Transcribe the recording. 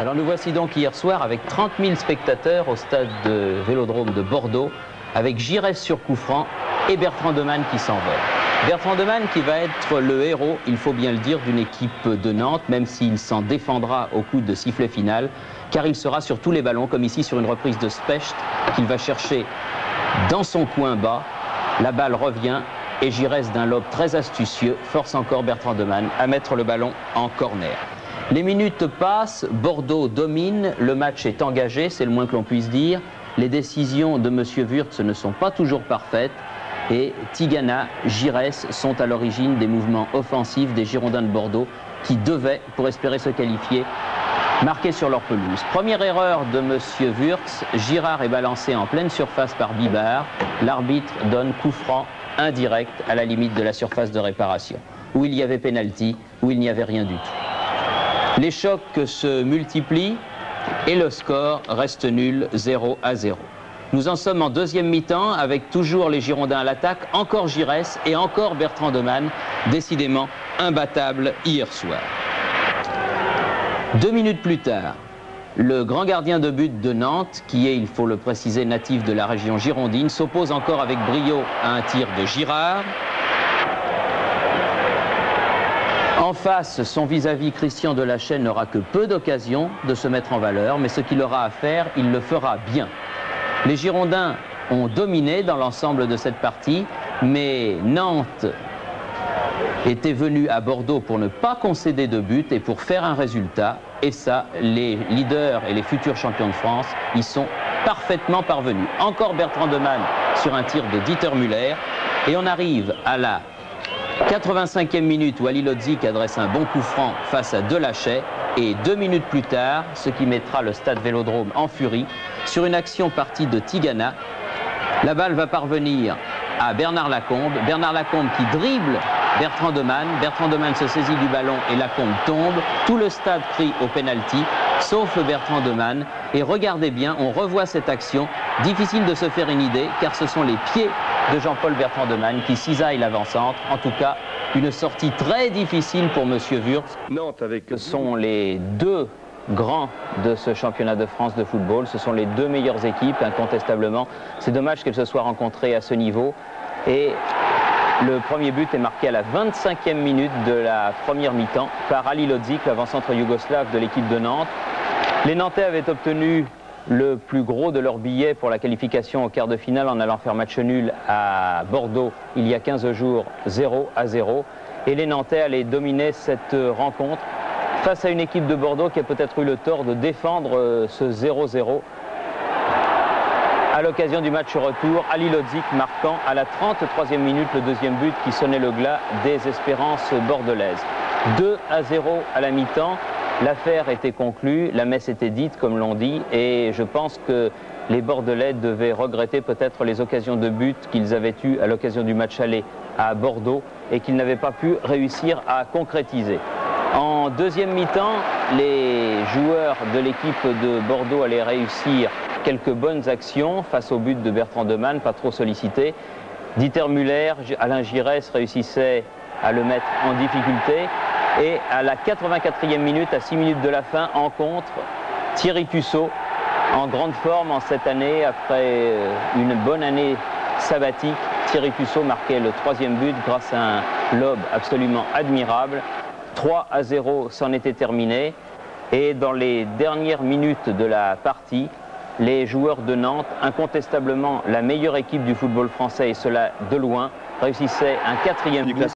Alors nous voici donc hier soir avec 30 000 spectateurs au stade de Vélodrome de Bordeaux, avec Giresse sur coup franc et Bertrand Demann qui s'envole. Bertrand Demann qui va être le héros, il faut bien le dire, d'une équipe de Nantes, même s'il s'en défendra au coup de sifflet final, car il sera sur tous les ballons, comme ici sur une reprise de Specht, qu'il va chercher dans son coin bas. La balle revient et Giresse d'un lobe très astucieux force encore Bertrand Demann à mettre le ballon en corner. Les minutes passent, Bordeaux domine, le match est engagé, c'est le moins que l'on puisse dire. Les décisions de M. Wurtz ne sont pas toujours parfaites et Tigana, Giresse sont à l'origine des mouvements offensifs des Girondins de Bordeaux qui devaient, pour espérer se qualifier, marquer sur leur pelouse. Première erreur de M. Wurtz, Girard est balancé en pleine surface par Bibard. L'arbitre donne coup franc indirect à la limite de la surface de réparation, où il y avait pénalty, où il n'y avait rien du tout. Les chocs se multiplient et le score reste nul 0 à 0. Nous en sommes en deuxième mi-temps avec toujours les Girondins à l'attaque, encore Giresse et encore Bertrand Demann, décidément imbattable hier soir. Deux minutes plus tard, le grand gardien de but de Nantes, qui est, il faut le préciser, natif de la région girondine, s'oppose encore avec brio à un tir de Girard. En face, son vis-à-vis Christian Delachaine n'aura que peu d'occasions de se mettre en valeur, mais ce qu'il aura à faire, il le fera bien. Les Girondins ont dominé dans l'ensemble de cette partie, mais Nantes était venu à Bordeaux pour ne pas concéder de but et pour faire un résultat. Et ça, les leaders et les futurs champions de France y sont parfaitement parvenus. Encore Bertrand Demann sur un tir de Dieter Müller. Et on arrive à la 85e minute Ali Lodzik adresse un bon coup franc face à Delachet. Et deux minutes plus tard, ce qui mettra le stade Vélodrome en furie, sur une action partie de Tigana, la balle va parvenir à Bernard Lacombe. Bernard Lacombe qui dribble Bertrand Demann. Bertrand Demann se saisit du ballon et Lacombe tombe. Tout le stade crie au penalty, sauf Bertrand Demann. Et regardez bien, on revoit cette action. Difficile de se faire une idée, car ce sont les pieds de Jean-Paul Bertrand Demann qui cisaillent l'avant-centre. En tout cas, une sortie très difficile pour M. Wurtz. Nantes avec... Ce sont les deux grands de ce championnat de France de football. Ce sont les deux meilleures équipes, incontestablement. C'est dommage qu'elles se soient rencontrées à ce niveau. Et le premier but est marqué à la 25e minute de la première mi-temps par Ali Lodzik, l'avant-centre yougoslave de l'équipe de Nantes. Les Nantais avaient obtenu le plus gros de leurs billets pour la qualification au quart de finale en allant faire match nul à Bordeaux il y a 15 jours 0 à 0. Et les Nantais allaient dominer cette rencontre face à une équipe de Bordeaux qui a peut-être eu le tort de défendre euh, ce 0-0 à l'occasion du match retour, Ali Lodzik marquant à la 33e minute le deuxième but qui sonnait le glas des espérances bordelaises. 2 à 0 à la mi-temps, l'affaire était conclue, la messe était dite comme l'on dit et je pense que les Bordelais devaient regretter peut-être les occasions de but qu'ils avaient eues à l'occasion du match aller à Bordeaux et qu'ils n'avaient pas pu réussir à concrétiser. En deuxième mi-temps, les joueurs de l'équipe de Bordeaux allaient réussir quelques bonnes actions face au but de Bertrand Demann, pas trop sollicité. Dieter Müller, Alain Giresse réussissaient à le mettre en difficulté. Et à la 84e minute, à 6 minutes de la fin, en contre, Thierry Tussaud, en grande forme en cette année, après euh, une bonne année sabbatique, Thierry Tussaud marquait le troisième but grâce à un lob absolument admirable. 3 à 0 s'en était terminé. Et dans les dernières minutes de la partie, les joueurs de Nantes, incontestablement la meilleure équipe du football français, et cela de loin, réussissaient un quatrième but